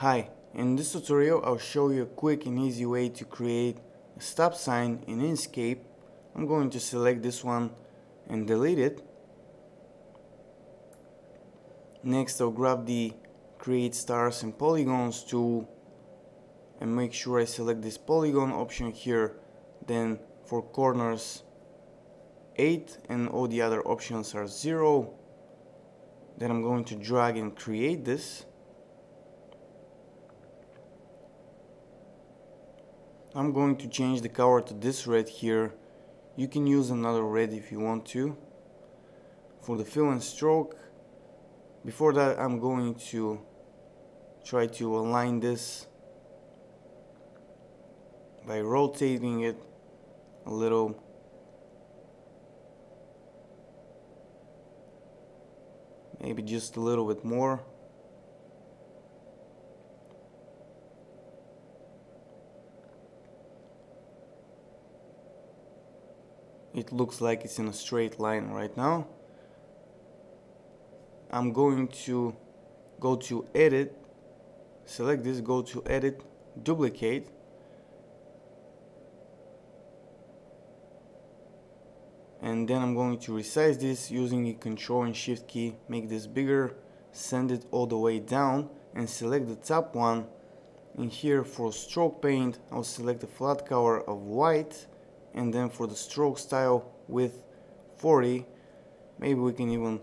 Hi, in this tutorial I'll show you a quick and easy way to create a stop sign in Inkscape. I'm going to select this one and delete it. Next I'll grab the create stars and polygons tool and make sure I select this polygon option here then for corners 8 and all the other options are 0 then I'm going to drag and create this I'm going to change the color to this red here. You can use another red if you want to. For the fill and stroke before that I'm going to try to align this by rotating it a little. Maybe just a little bit more it looks like it's in a straight line right now. I'm going to go to edit select this go to edit duplicate. And then I'm going to resize this using the control and shift key make this bigger send it all the way down and select the top one. In here for stroke paint I'll select a flat color of white and then for the stroke style with 40 maybe we can even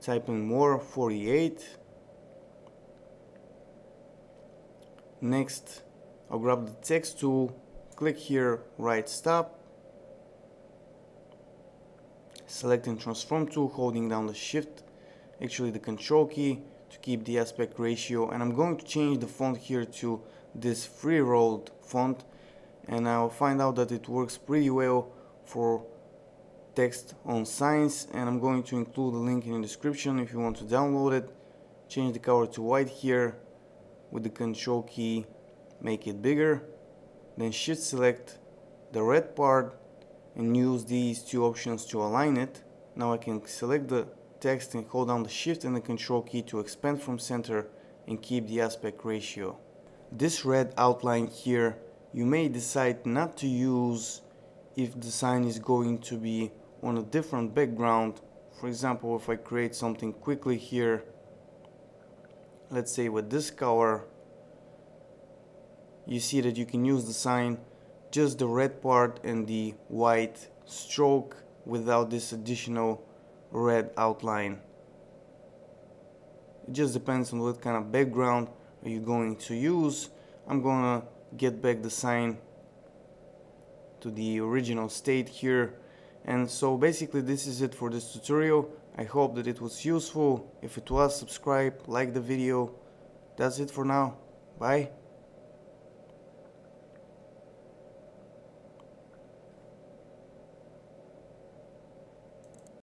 type in more 48 next I'll grab the text tool click here right stop. Selecting transform tool holding down the shift actually the control key to keep the aspect ratio. And I'm going to change the font here to this Freeroad font and I'll find out that it works pretty well for text on signs and I'm going to include the link in the description if you want to download it change the color to white here with the control key make it bigger then shift select the red part and use these two options to align it. Now I can select the text and hold down the shift and the control key to expand from center and keep the aspect ratio. This red outline here you may decide not to use if the sign is going to be on a different background. For example, if I create something quickly here, let's say with this color, you see that you can use the sign just the red part and the white stroke without this additional red outline. It just depends on what kind of background are you going to use. I'm gonna get back the sign to the original state here and so basically this is it for this tutorial. I hope that it was useful. If it was, subscribe, like the video. That's it for now. Bye.